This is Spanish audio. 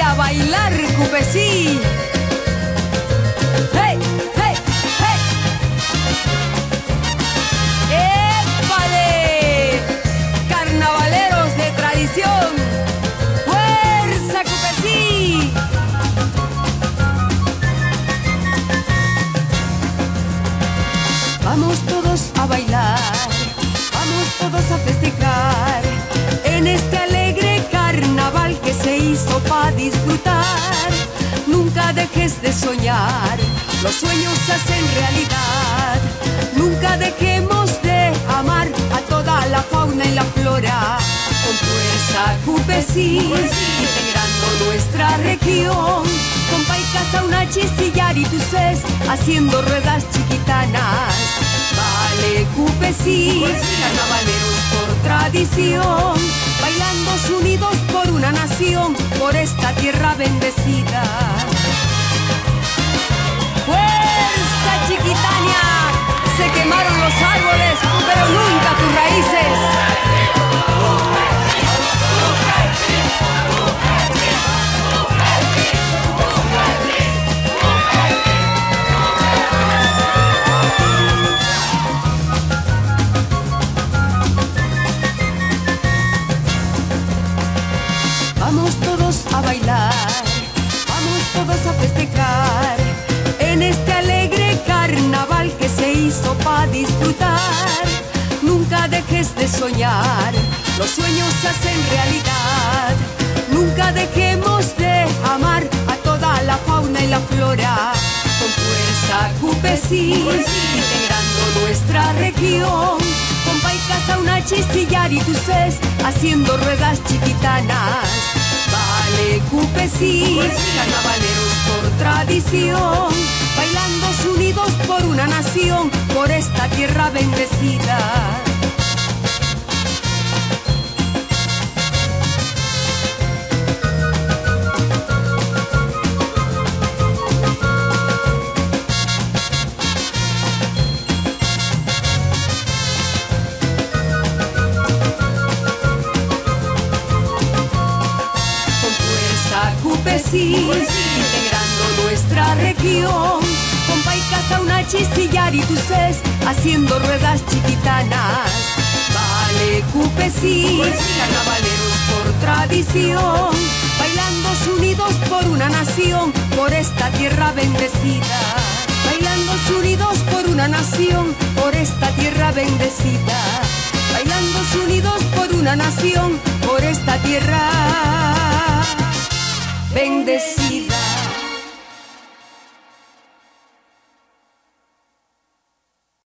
a bailar, cupesí. ¡Hey, hey, hey! ¡Épale! Carnavaleros de tradición. ¡Fuerza, cupesí! Vamos disfrutar. Nunca dejes de soñar, los sueños se hacen realidad. Nunca dejemos de amar a toda la fauna y la flora. Con fuerza, cupesí, integrando nuestra región. Con paicas, una chistillar y tuces, haciendo ruedas chiquitanas. Vale, cupesí, carnavaleros por tradición, bailando unidos por esta tierra bendecida. Vamos todos a bailar, vamos todos a festejar en este alegre carnaval que se hizo para disfrutar. Nunca dejes de soñar, los sueños se hacen realidad. Nunca dejemos de amar a toda la fauna y la flora. Con fuerza, cupesí, integrando nuestra región. Con paicas, una y tuces, haciendo ruedas chiquitanas. Bailando unidos por una nación, por esta tierra bendecida. con fuerza integrando nuestra región. Con paicas, una chistillar y tuces, haciendo ruedas chiquitanas. Vale, cupesí, carnavaleros por tradición, bailando unidos por una nación, por esta tierra bendecida. Bailando unidos por una nación, por esta tierra bendecida. Bailando unidos por una nación, por esta tierra bendecida.